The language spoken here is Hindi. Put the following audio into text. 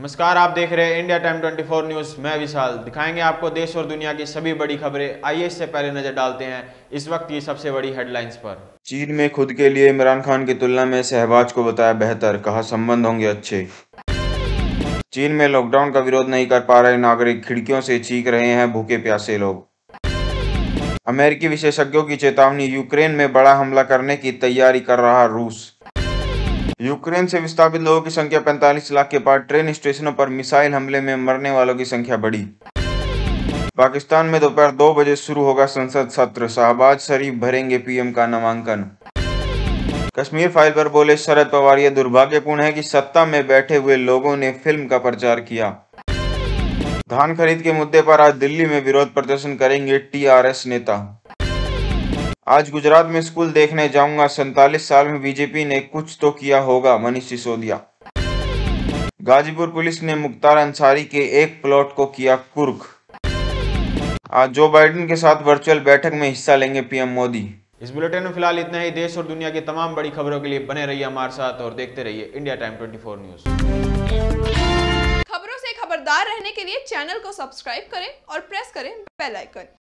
नमस्कार, आप देख रहे हैं इंडिया टाइम 24 न्यूज़ मैं विशाल। दिखाएँगे आपको देश और दुनिया की सभी बड़ी खबरें। आइए इससे पहले नज़र डालते हैं इस वक्त की सबसे बड़ी हेडलाइंस पर। चीन में खुद के लिए इमरान खान की तुलना में शहबाज को बताया बेहतर, कहा संबंध होंगे अच्छे। चीन में लॉकडाउन का विरोध नहीं कर पा रहे नागरिक, खिड़कियों से चीख रहे हैं भूखे प्यासे लोग। अमेरिकी विशेषज्ञों की चेतावनी, यूक्रेन में बड़ा हमला करने की तैयारी कर रहा रूस। यूक्रेन से विस्थापित लोगों की संख्या 45 लाख के पार ट्रेन स्टेशनों पर मिसाइल हमले में मरने वालों की संख्या बढ़ी। पाकिस्तान में दोपहर दो बजे शुरू होगा संसद सत्र, शाहबाज शरीफ भरेंगे पीएम का नामांकन। कश्मीर फ़ाइल पर बोले, शरद पवार यह दुर्भाग्यपूर्ण है कि सत्ता में बैठे हुए लोगों ने फ़िल्म का प्रचार किया। धान खरीद के मुद्दे पर आज दिल्ली में विरोध प्रदर्शन करेंगे टीआरएस नेता। आज गुजरात में स्कूल देखने जाऊँगा। सैतालीस साल में बीजेपी ने कुछ तो किया होगा मनीष सिसोदिया। गाजीपुर पुलिस ने मुख्तार अंसारी के एक प्लॉट को किया कुर्क आज जो बाइडेन के साथ वर्चुअल बैठक में हिस्सा लेंगे पीएम मोदी। इस बुलेटिन में फ़िलहाल इतना ही। देश और दुनिया की तमाम बड़ी खबरों के लिए बने रहिए हमारे साथ और देखते रहिए इंडिया टाइम 24 न्यूज़। खबरों से खबरदार रहने के लिए चैनल को सब्सक्राइब करें और प्रेस करें बेल आइकन।